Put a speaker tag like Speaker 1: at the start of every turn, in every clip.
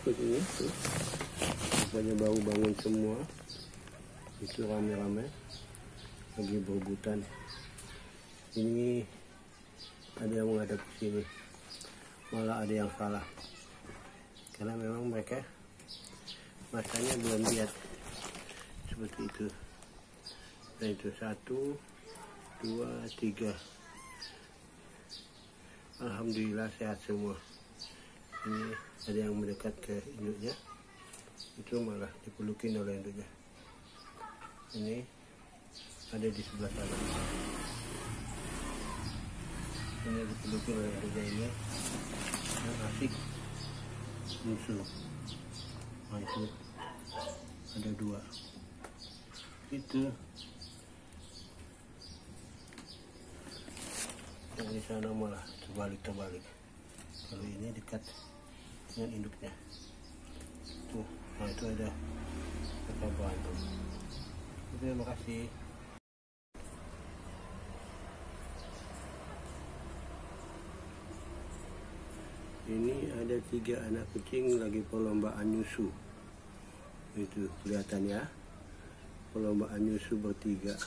Speaker 1: kucingnya tuh rupanya baru bangun semua. Itu rame-rame. Lagi berebutan. Ini ada yang menghadap ke sini. Malah ada yang salah. Karena memang mereka masanya belum lihat seperti itu. Nah itu satu dua tiga. Alhamdulillah sehat semua ini ada yang mendekat ke induknya. Itu malah dipelukin oleh induknya. Ini ada di sebelah sana. Ini dipelukin oleh induknya ini. Yang asik. Musuh itu ada dua. Itu. Yang di sana malah terbalik terbalik kalau ini dekat dengan induknya. Tuh nah itu ada mereka berantem terima kasih. Ini ada tiga anak kucing lagi perlombaan nyusu. Itu kelihatan ya. Perlombaan nyusu bertiga.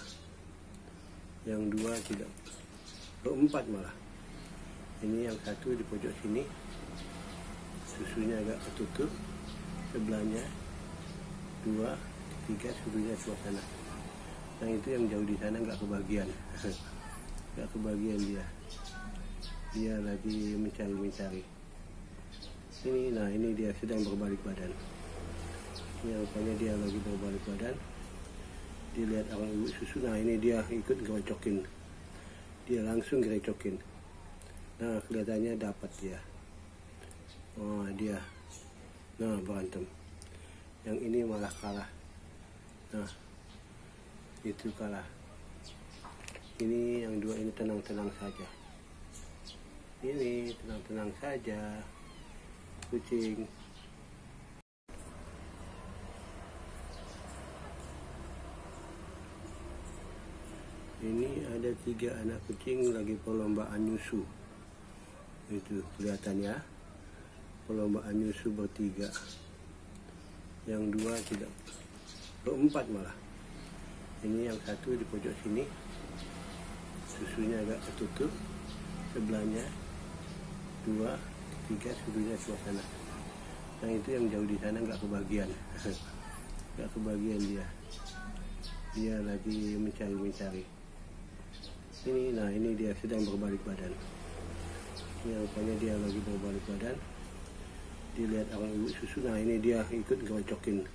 Speaker 1: Yang dua tidak. Berempat malah. Ini yang satu di pojok sini susunya agak tertutup sebelahnya dua tiga susunya sebelah sana. Yang itu yang jauh di sana nggak kebagian. Nggak kebagian dia. Dia lagi mencari-mencari. Ini nah ini dia sedang berbalik badan. Ini rupanya dia lagi berbalik badan. Dilihat orang ibu susu nah ini dia ikut gerocokin. Dia langsung gerocokin. Nah kelihatannya dapat dia oh dia. Nah berantem. Yang ini malah kalah. Nah itu kalah. Ini yang dua ini tenang-tenang saja. Ini tenang-tenang saja. Kucing. Ini ada tiga anak kucing lagi perlombaan nyusu. Itu kelihatan ya perlombaan nyusu bertiga yang dua tidak. Berempat malah. Ini yang satu di pojok sini. Susunya agak tertutup. Sebelahnya dua tiga susunya sebelah sana. Yang itu yang jauh di sana nggak kebagian. Nggak kebagian dia. Dia lagi mencari-mencari. Ini nah ini dia sedang berbalik badan. Ini rupanya dia lagi berbalik badan dilihat orang ibu susu nah ini dia ikut gerocokin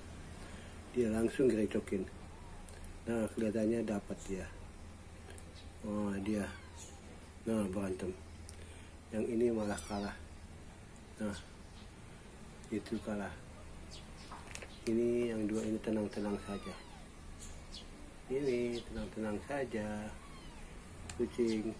Speaker 1: dia langsung gerocokin nah kelihatannya dapat dia. Oh dia. Nah berantem. Yang ini malah kalah. Nah itu kalah. Ini yang dua ini tenang-tenang saja. Ini tenang-tenang saja. Kucing